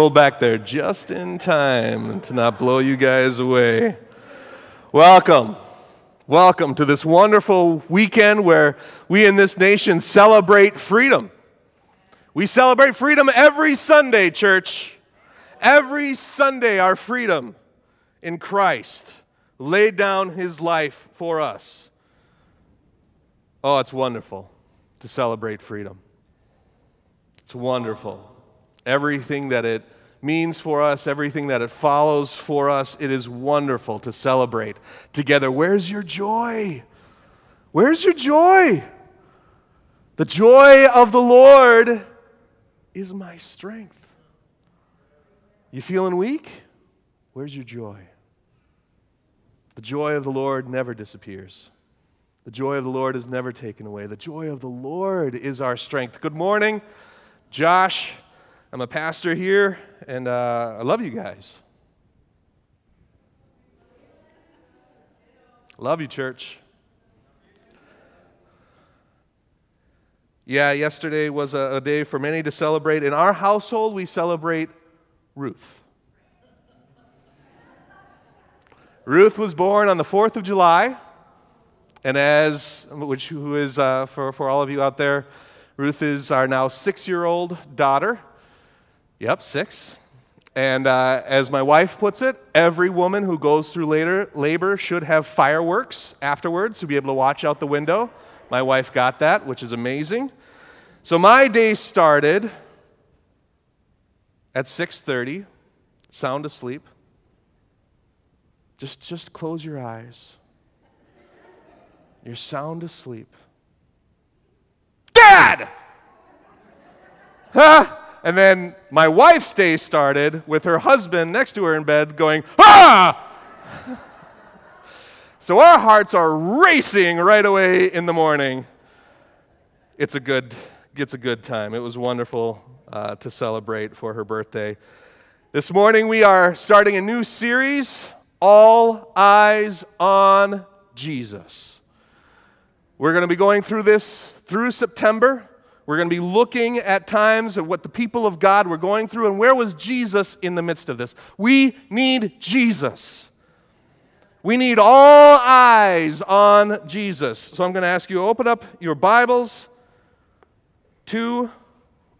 pulled back there just in time to not blow you guys away. Welcome. Welcome to this wonderful weekend where we in this nation celebrate freedom. We celebrate freedom every Sunday, church. Every Sunday, our freedom in Christ laid down his life for us. Oh, it's wonderful to celebrate freedom. It's wonderful. Everything that it means for us, everything that it follows for us, it is wonderful to celebrate together. Where's your joy? Where's your joy? The joy of the Lord is my strength. You feeling weak? Where's your joy? The joy of the Lord never disappears. The joy of the Lord is never taken away. The joy of the Lord is our strength. Good morning, Josh. I'm a pastor here, and uh, I love you guys. Love you, church. Yeah, yesterday was a, a, day for many to celebrate. In our household, we celebrate Ruth. Ruth was born on the 4th of July, and as, which, who is, uh, for, for all of you out there, Ruth is our now six year old daughter. Yep, six. And uh, as my wife puts it, every woman who goes through later, labor should have fireworks afterwards to be able to watch out the window. My wife got that, which is amazing. So my day started at 6:30, sound asleep. Just just close your eyes. You're sound asleep. Dad! Huh? And then my wife's day started with her husband next to her in bed going, Ah! so our hearts are racing right away in the morning. It's a good gets a good time. It was wonderful uh, to celebrate for her birthday. This morning, we are starting a new series All Eyes on Jesus. We're going to be going through this through September. We're going to be looking at times of what the people of God were going through and where was Jesus in the midst of this. We need Jesus. We need all eyes on Jesus. So I'm going to ask you open up your Bibles to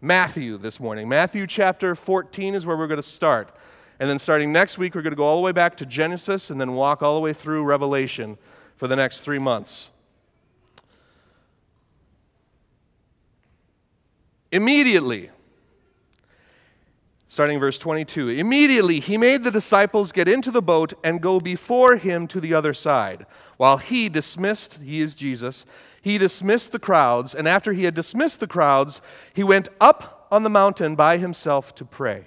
Matthew this morning. Matthew chapter 14 is where we're going to start. And then starting next week, we're going to go all the way back to Genesis and then walk all the way through Revelation for the next three months. Immediately, starting verse 22, immediately he made the disciples get into the boat and go before him to the other side, while he dismissed, he is Jesus, he dismissed the crowds, and after he had dismissed the crowds, he went up on the mountain by himself to pray.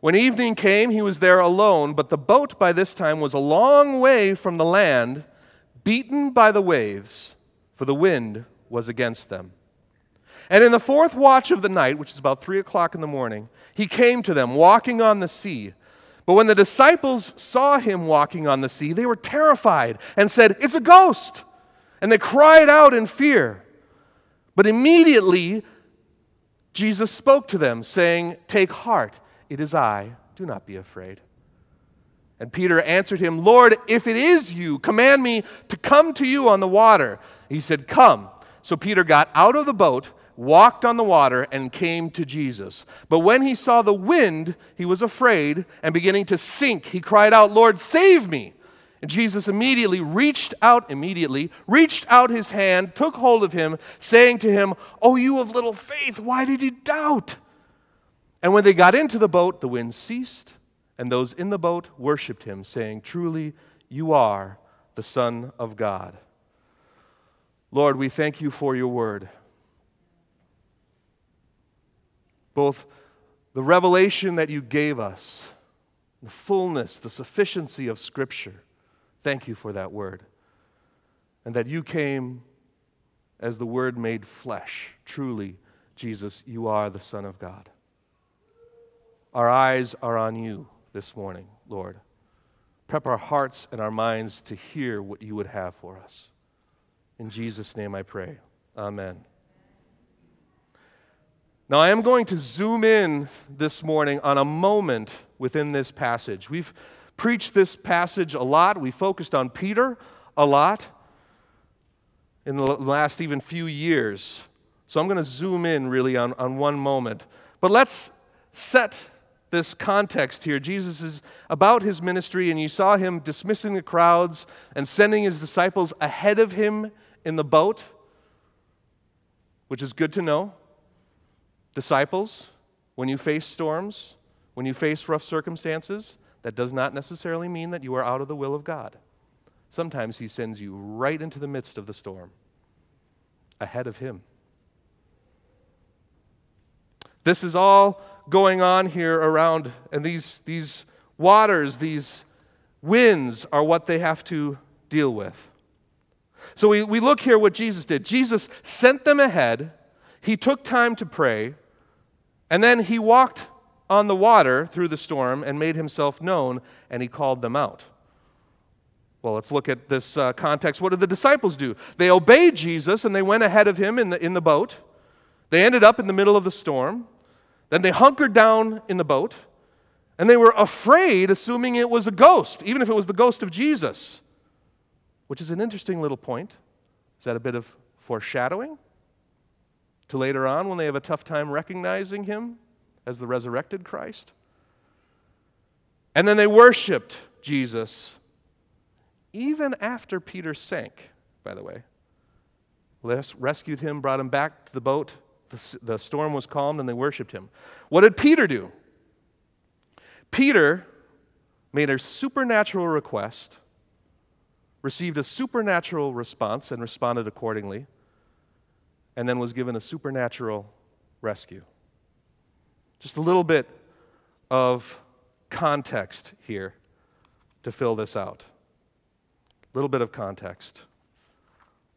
When evening came, he was there alone, but the boat by this time was a long way from the land, beaten by the waves, for the wind was against them. And in the fourth watch of the night, which is about three o'clock in the morning, he came to them, walking on the sea. But when the disciples saw him walking on the sea, they were terrified and said, It's a ghost! and they cried out in fear. But immediately, Jesus spoke to them, saying, Take heart, it is I, do not be afraid. And Peter answered him, Lord, if it is you, command me to come to you on the water. He said, Come. So Peter got out of the boat, walked on the water, and came to Jesus. But when he saw the wind, he was afraid, and beginning to sink, he cried out, Lord, save me. And Jesus immediately reached out, immediately reached out his hand, took hold of him, saying to him, Oh, you of little faith, why did you doubt? And when they got into the boat, the wind ceased, and those in the boat worshiped him, saying, Truly, you are the Son of God. Lord, we thank you for your word. Both the revelation that you gave us, the fullness, the sufficiency of Scripture Thank you for that word. And that you came as the word made flesh. Truly, Jesus, you are the Son of God. Our eyes are on you this morning, Lord. Prep our hearts and our minds to hear what you would have for us. In Jesus' name I pray. Amen. Now, I am going to zoom in this morning on a moment within this passage. We've preached this passage a lot, we focused on Peter a lot in the last even few years. So I'm going to zoom in really on, on one moment. But let's set this context here. Jesus is about his ministry, and you saw him dismissing the crowds and sending his disciples ahead of him in the boat, which is good to know. Disciples, when you face storms, when you face rough circumstances, that does not necessarily mean that you are out of the will of God. Sometimes he sends you right into the midst of the storm, ahead of him. This is all going on here around, and these, these waters, these winds are what they have to deal with. So we, we look here what Jesus did. Jesus sent them ahead, he took time to pray, and then he walked on the water through the storm and made himself known, and he called them out. Well, let's look at this uh, context. What did the disciples do? They obeyed Jesus and they went ahead of him in the, in the boat. They ended up in the middle of the storm. Then they hunkered down in the boat and they were afraid, assuming it was a ghost, even if it was the ghost of Jesus, which is an interesting little point. Is that a bit of foreshadowing to later on when they have a tough time recognizing him as the resurrected Christ? And then they worshiped Jesus even after Peter sank, by the way. Rescued him, brought him back to the boat, the, the storm was calmed and they worshiped him. What did Peter do? Peter made a supernatural request, received a supernatural response, and responded accordingly, and then was given a supernatural rescue. Just a little bit of context here to fill this out. A little bit of context.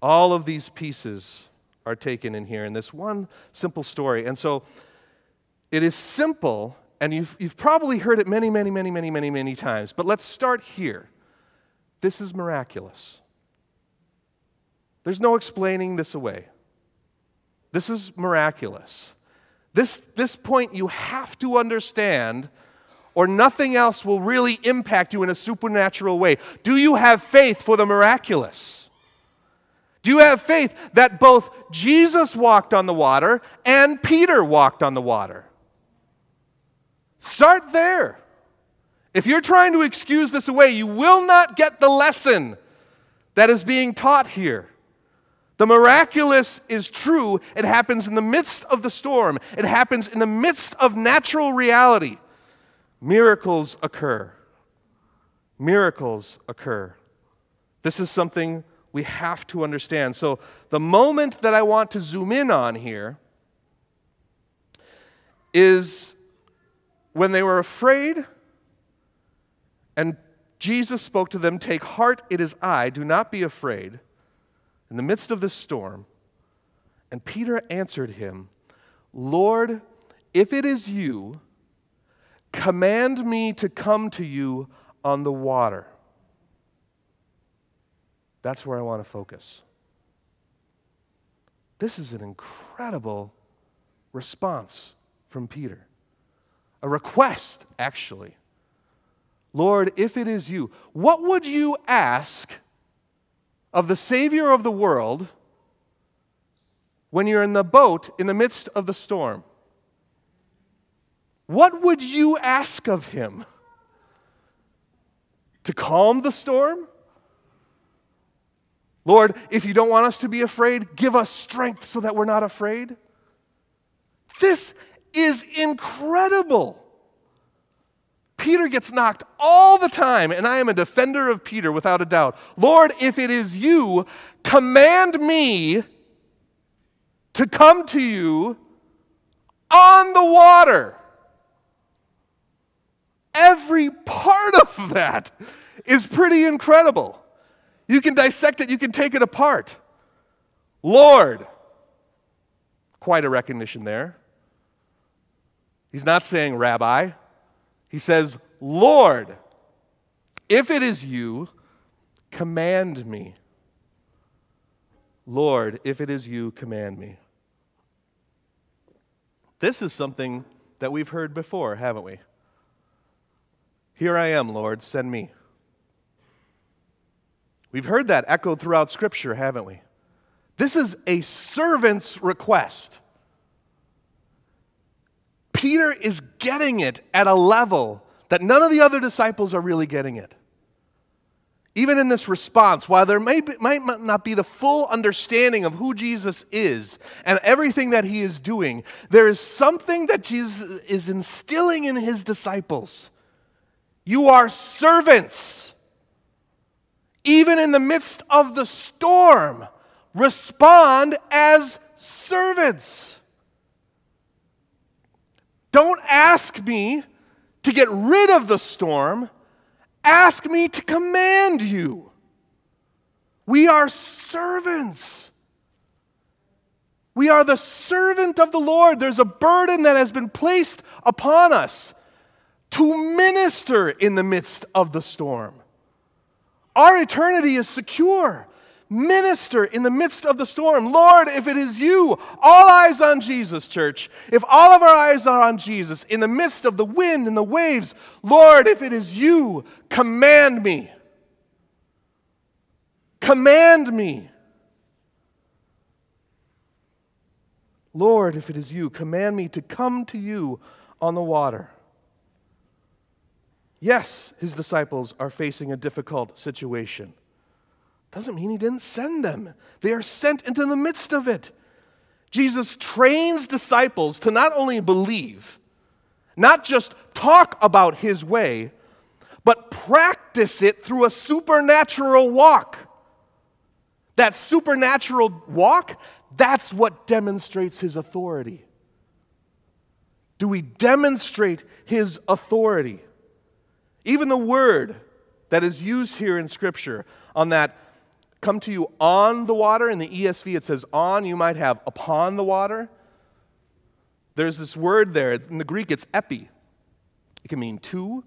All of these pieces are taken in here in this one simple story. And so it is simple, and you've, you've probably heard it many, many, many, many, many, many times. But let's start here. This is miraculous. There's no explaining this away. This is miraculous. This, this point you have to understand, or nothing else will really impact you in a supernatural way. Do you have faith for the miraculous? Do you have faith that both Jesus walked on the water and Peter walked on the water? Start there. If you're trying to excuse this away, you will not get the lesson that is being taught here. The miraculous is true. It happens in the midst of the storm, it happens in the midst of natural reality. Miracles occur. Miracles occur. This is something we have to understand. So, the moment that I want to zoom in on here is when they were afraid, and Jesus spoke to them, Take heart, it is I, do not be afraid, in the midst of this storm. And Peter answered him, Lord, if it is you, command me to come to you on the water. That's where I want to focus. This is an incredible response from Peter. A request, actually. Lord, if it is you, what would you ask of the Savior of the world when you're in the boat in the midst of the storm? What would you ask of him? To calm the storm? Lord, if you don't want us to be afraid, give us strength so that we're not afraid. This is incredible. Peter gets knocked all the time, and I am a defender of Peter without a doubt. Lord, if it is you, command me to come to you on the water. Every part of that is pretty incredible. You can dissect it, you can take it apart. Lord. Quite a recognition there. He's not saying rabbi, he says, Lord, if it is you, command me. Lord, if it is you, command me. This is something that we've heard before, haven't we? Here I am, Lord, send me. We've heard that echoed throughout Scripture, haven't we? This is a servant's request. Peter is getting it at a level that none of the other disciples are really getting it. Even in this response, while there may be, might not be the full understanding of who Jesus is and everything that he is doing, there is something that Jesus is instilling in his disciples. You are servants. Even in the midst of the storm, respond as servants. Don't ask me to get rid of the storm, ask me to command you. We are servants. We are the servant of the Lord. There's a burden that has been placed upon us to minister in the midst of the storm. Our eternity is secure minister in the midst of the storm. Lord, if it is you, all eyes on Jesus, church. If all of our eyes are on Jesus in the midst of the wind and the waves, Lord, if it is you, command me. Command me. Lord, if it is you, command me to come to you on the water. Yes, his disciples are facing a difficult situation doesn't mean he didn't send them. They are sent into the midst of it. Jesus trains disciples to not only believe, not just talk about his way, but practice it through a supernatural walk. That supernatural walk, that's what demonstrates his authority. Do we demonstrate his authority? Even the word that is used here in Scripture on that come to you on the water. In the ESV, it says on. You might have upon the water. There's this word there. In the Greek, it's epi. It can mean to.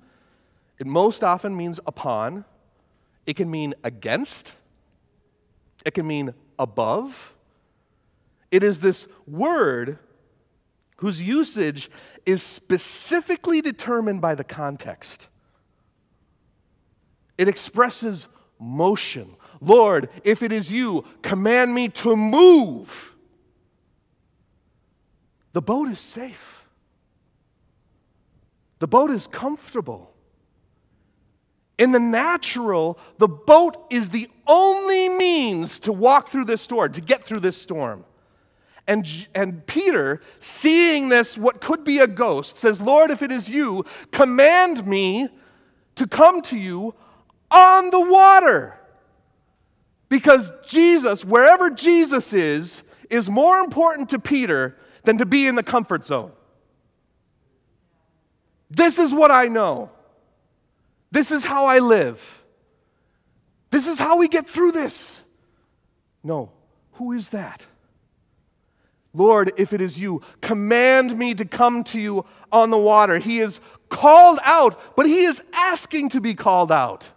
It most often means upon. It can mean against. It can mean above. It is this word whose usage is specifically determined by the context. It expresses motion Lord, if it is you, command me to move. The boat is safe. The boat is comfortable. In the natural, the boat is the only means to walk through this storm, to get through this storm. And, and Peter, seeing this, what could be a ghost, says, Lord, if it is you, command me to come to you on the water. Because Jesus, wherever Jesus is, is more important to Peter than to be in the comfort zone. This is what I know. This is how I live. This is how we get through this. No, who is that? Lord, if it is you, command me to come to you on the water. He is called out, but he is asking to be called out.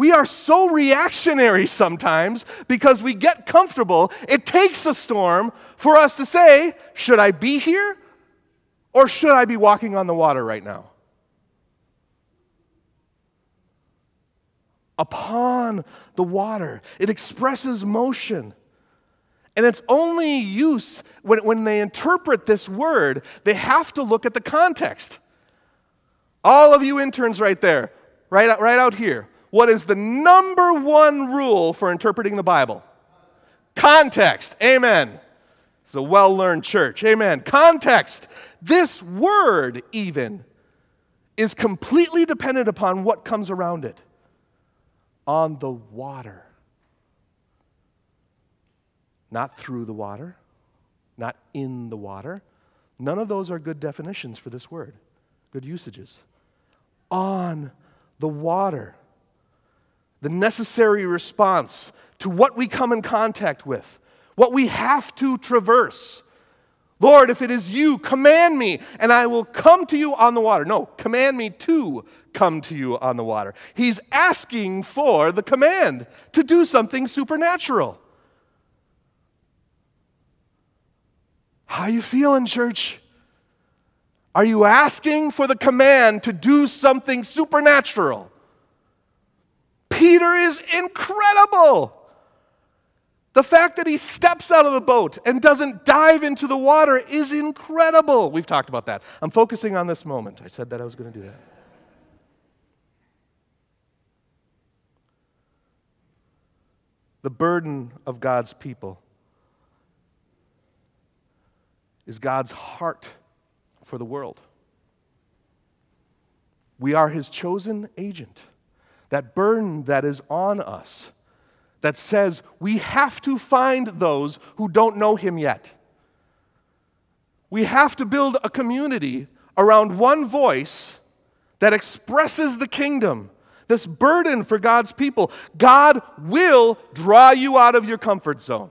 We are so reactionary sometimes because we get comfortable. It takes a storm for us to say, Should I be here or should I be walking on the water right now? Upon the water, it expresses motion. And it's only use when, when they interpret this word, they have to look at the context. All of you interns right there, right, right out here what is the number one rule for interpreting the Bible? Context. Amen. It's a well learned church. Amen. Context. This word, even, is completely dependent upon what comes around it on the water. Not through the water, not in the water. None of those are good definitions for this word, good usages. On the water the necessary response to what we come in contact with, what we have to traverse. Lord, if it is you, command me, and I will come to you on the water. No, command me to come to you on the water. He's asking for the command to do something supernatural. How you feeling, church? Are you asking for the command to do something supernatural? Peter is incredible. The fact that he steps out of the boat and doesn't dive into the water is incredible. We've talked about that. I'm focusing on this moment. I said that I was going to do that. The burden of God's people is God's heart for the world. We are his chosen agent. That burden that is on us that says we have to find those who don't know him yet. We have to build a community around one voice that expresses the kingdom, this burden for God's people. God will draw you out of your comfort zone.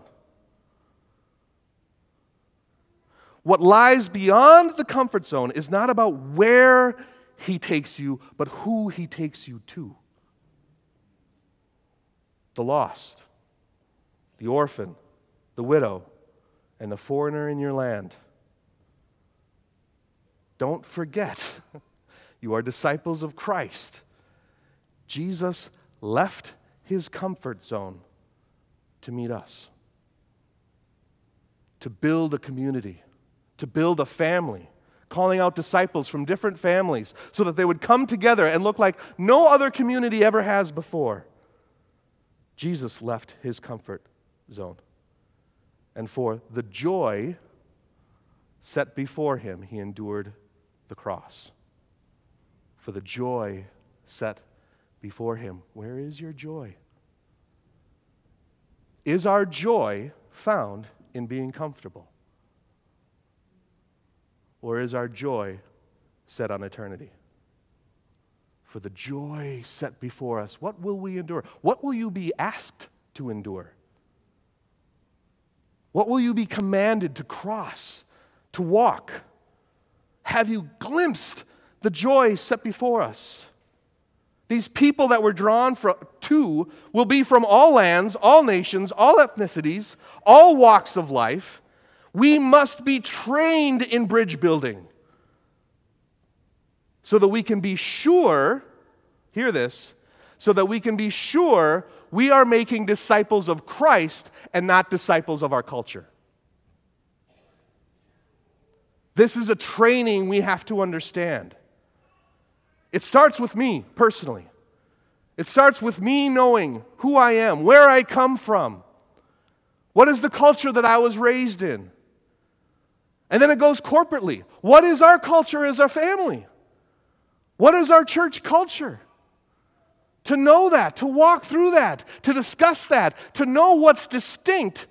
What lies beyond the comfort zone is not about where he takes you, but who he takes you to the lost, the orphan, the widow, and the foreigner in your land. Don't forget, you are disciples of Christ. Jesus left his comfort zone to meet us, to build a community, to build a family, calling out disciples from different families so that they would come together and look like no other community ever has before. Jesus left his comfort zone. And for the joy set before him, he endured the cross. For the joy set before him. Where is your joy? Is our joy found in being comfortable? Or is our joy set on eternity? For the joy set before us. What will we endure? What will you be asked to endure? What will you be commanded to cross, to walk? Have you glimpsed the joy set before us? These people that we're drawn from, to will be from all lands, all nations, all ethnicities, all walks of life. We must be trained in bridge building so that we can be sure, hear this, so that we can be sure we are making disciples of Christ and not disciples of our culture. This is a training we have to understand. It starts with me personally. It starts with me knowing who I am, where I come from, what is the culture that I was raised in. And then it goes corporately. What is our culture as our family? What is our church culture? To know that, to walk through that, to discuss that, to know what's distinct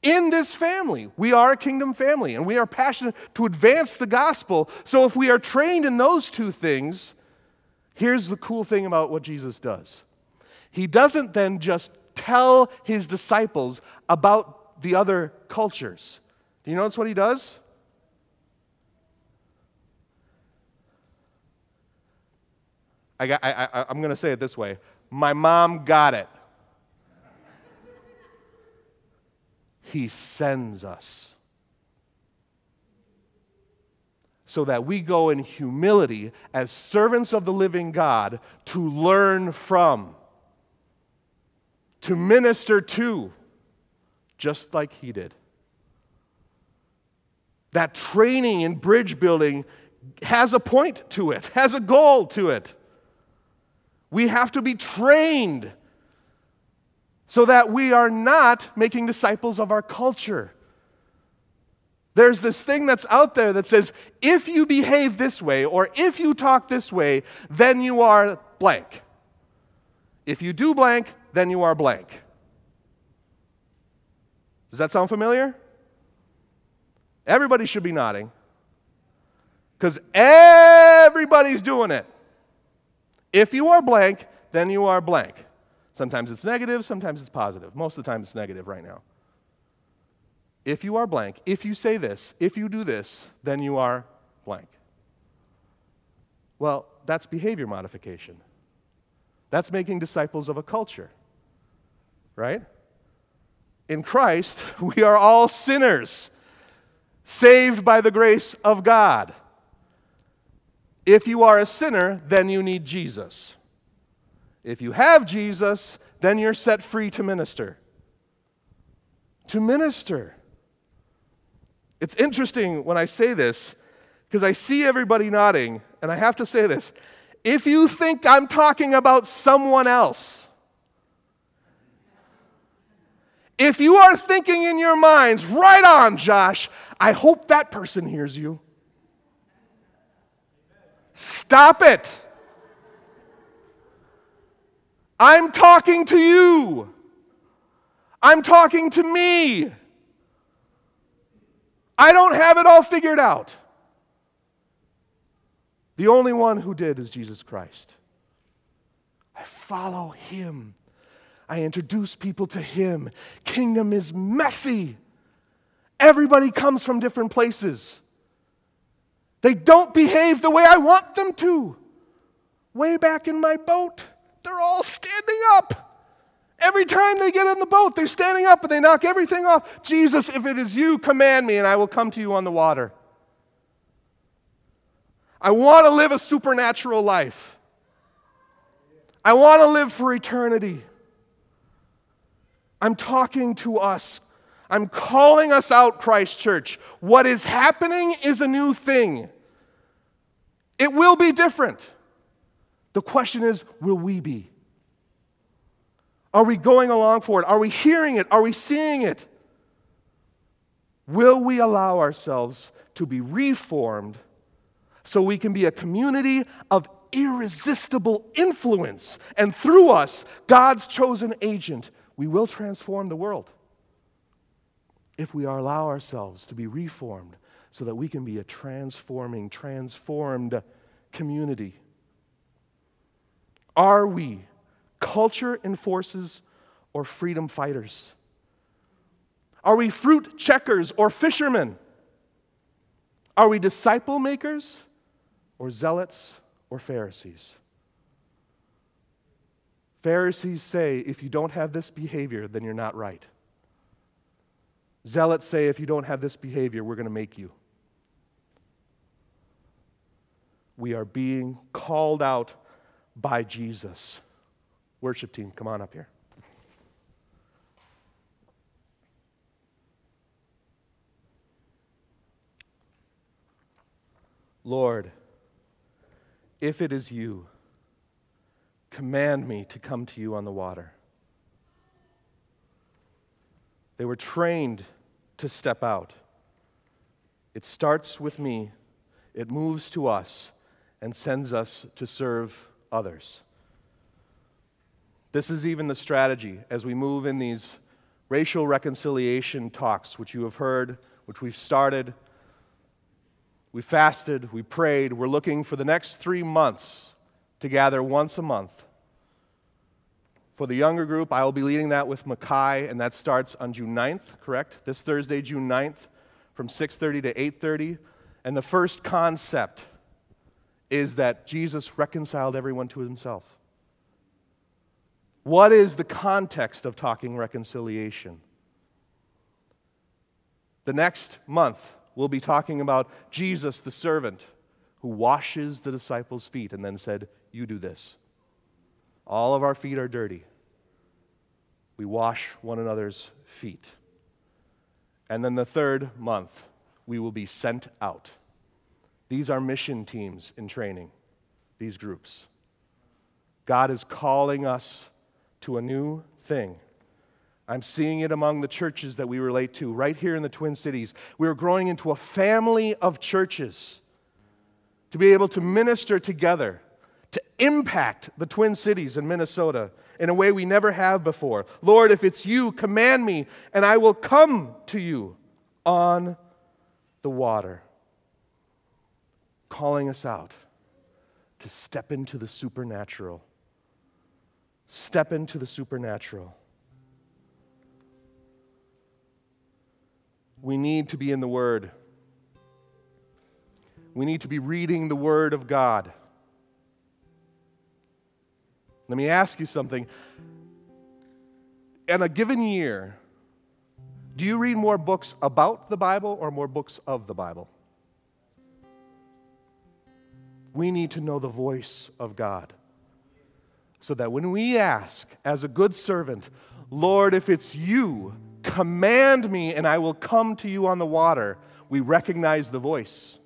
in this family. We are a kingdom family and we are passionate to advance the gospel. So if we are trained in those two things, here's the cool thing about what Jesus does He doesn't then just tell his disciples about the other cultures. Do you notice what he does? I I, I, I'm going to say it this way My mom got it. He sends us so that we go in humility as servants of the living God to learn from, to minister to, just like He did. That training in bridge building has a point to it, has a goal to it. We have to be trained so that we are not making disciples of our culture. There's this thing that's out there that says, if you behave this way or if you talk this way, then you are blank. If you do blank, then you are blank. Does that sound familiar? Everybody should be nodding because everybody's doing it. If you are blank, then you are blank. Sometimes it's negative, sometimes it's positive. Most of the time it's negative right now. If you are blank, if you say this, if you do this, then you are blank. Well, that's behavior modification. That's making disciples of a culture, right? In Christ, we are all sinners. saved by the grace of God. If you are a sinner, then you need Jesus. If you have Jesus, then you're set free to minister. To minister. It's interesting when I say this because I see everybody nodding, and I have to say this. If you think I'm talking about someone else, if you are thinking in your minds, right on, Josh, I hope that person hears you. Stop it. I'm talking to you. I'm talking to me. I don't have it all figured out. The only one who did is Jesus Christ. I follow him. I introduce people to him. Kingdom is messy. Everybody comes from different places. They don't behave the way I want them to. Way back in my boat, they're all standing up. Every time they get in the boat, they're standing up and they knock everything off. Jesus, if it is you, command me and I will come to you on the water. I want to live a supernatural life. I want to live for eternity. I'm talking to us. I'm calling us out, Christ Church. What is happening is a new thing. It will be different. The question is will we be? Are we going along for it? Are we hearing it? Are we seeing it? Will we allow ourselves to be reformed so we can be a community of irresistible influence and through us, God's chosen agent we will transform the world if we allow ourselves to be reformed so that we can be a transforming, transformed community. Are we culture enforcers or freedom fighters? Are we fruit checkers or fishermen? Are we disciple makers or zealots or Pharisees? Pharisees say, if you don't have this behavior, then you're not right. Zealots say, if you don't have this behavior, we're going to make you. We are being called out by Jesus. Worship team, come on up here. Lord, if it is you, Command me to come to you on the water. They were trained to step out. It starts with me, it moves to us, and sends us to serve others. This is even the strategy as we move in these racial reconciliation talks, which you have heard, which we've started. We fasted, we prayed. We're looking for the next three months to gather once a month. For the younger group, I will be leading that with Mackay, and that starts on June 9th, correct? This Thursday, June 9th, from 6.30 to 8.30. And the first concept is that Jesus reconciled everyone to himself. What is the context of talking reconciliation? The next month, we'll be talking about Jesus, the servant, who washes the disciples' feet and then said, You do this. All of our feet are dirty. We wash one another's feet. And then the third month, we will be sent out. These are mission teams in training, these groups. God is calling us to a new thing. I'm seeing it among the churches that we relate to right here in the Twin Cities. We are growing into a family of churches to be able to minister together to impact the Twin Cities in Minnesota in a way we never have before. Lord, if it's you, command me, and I will come to you on the water. Calling us out to step into the supernatural. Step into the supernatural. We need to be in the Word. We need to be reading the Word of God. Let me ask you something. In a given year, Do you read more books about the Bible or more books of the Bible? We need to know the voice of God. So that when we ask, as a good servant, Lord, if it's you, command me and I will come to you on the water, we recognize the voice.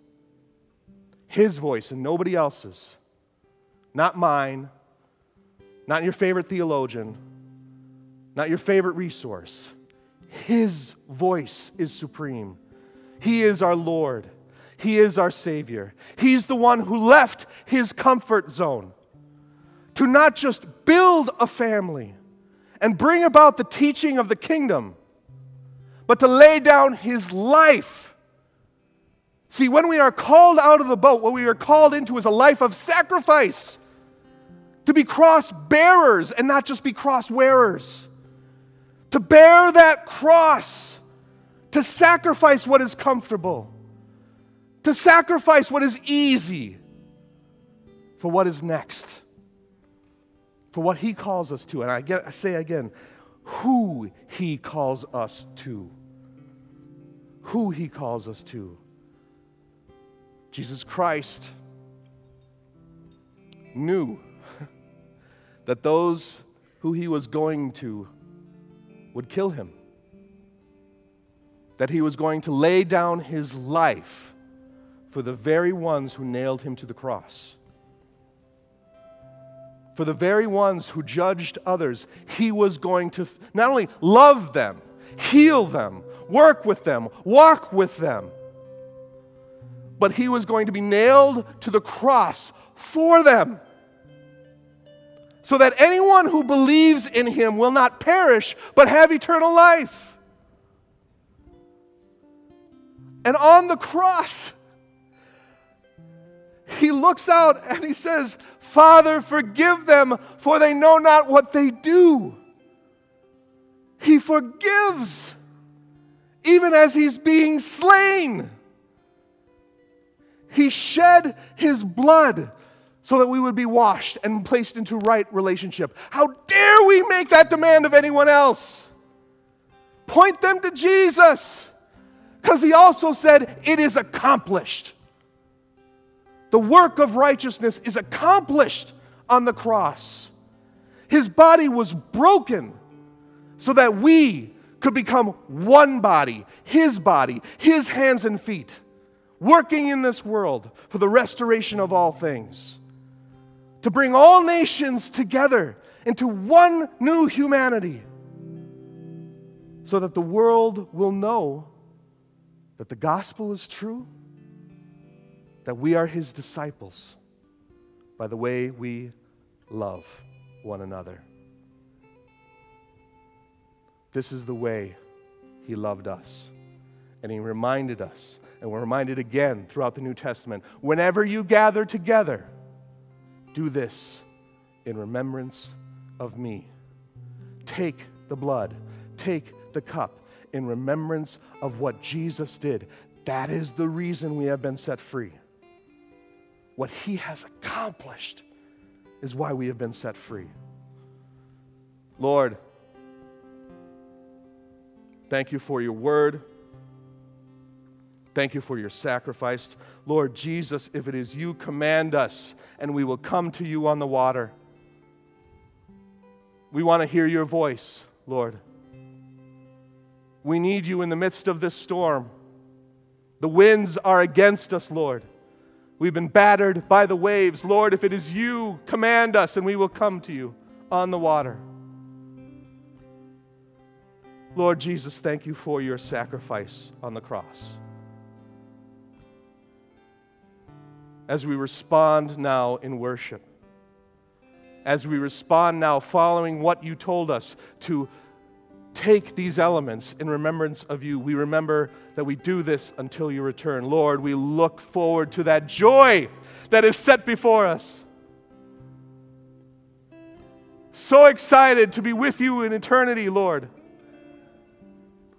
His voice and nobody else's. Not mine, not your favorite theologian, not your favorite resource. His voice is supreme. He is our Lord. He is our Savior. He's the one who left his comfort zone to not just build a family and bring about the teaching of the kingdom, but to lay down his life. See, when we are called out of the boat, what we are called into is a life of sacrifice, to be cross bearers and not just be cross wearers to bear that cross, to sacrifice what is comfortable, to sacrifice what is easy for what is next, for what He calls us to. And I, get, I say again, who He calls us to. Who He calls us to. Jesus Christ knew that those who He was going to would kill him. That he was going to lay down his life for the very ones who nailed him to the cross. For the very ones who judged others, he was going to not only love them, heal them, work with them, walk with them, but he was going to be nailed to the cross for them so that anyone who believes in him will not perish, but have eternal life. And on the cross, he looks out and he says, Father, forgive them, for they know not what they do. He forgives, even as he's being slain. He shed his blood so that we would be washed and placed into right relationship. How dare we make that demand of anyone else? Point them to Jesus, because he also said, It is accomplished. The work of righteousness is accomplished on the cross. His body was broken so that we could become one body, His body, His hands and feet, working in this world for the restoration of all things to bring all nations together into one new humanity so that the world will know that the gospel is true, that we are his disciples by the way we love one another. This is the way he loved us. And he reminded us, and we're reminded again throughout the New Testament whenever you gather together, do this in remembrance of me. Take the blood, take the cup in remembrance of what Jesus did. That is the reason we have been set free. What he has accomplished is why we have been set free. Lord, thank you for your word. Thank you for your sacrifice. Lord Jesus, if it is you, command us, and we will come to you on the water. We want to hear your voice, Lord. We need you in the midst of this storm. The winds are against us, Lord. We've been battered by the waves. Lord, if it is you, command us, and we will come to you on the water. Lord Jesus, thank you for your sacrifice on the cross. as we respond now in worship, as we respond now following what you told us to take these elements in remembrance of you, we remember that we do this until you return. Lord, we look forward to that joy that is set before us. So excited to be with you in eternity, Lord,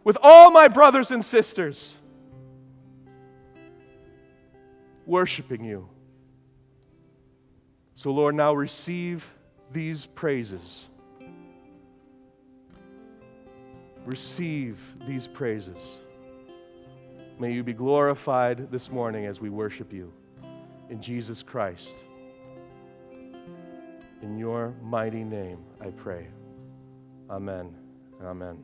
with all my brothers and sisters worshiping you. So, Lord, now receive these praises. Receive these praises. May you be glorified this morning as we worship you in Jesus Christ. In your mighty name, I pray. Amen. Amen.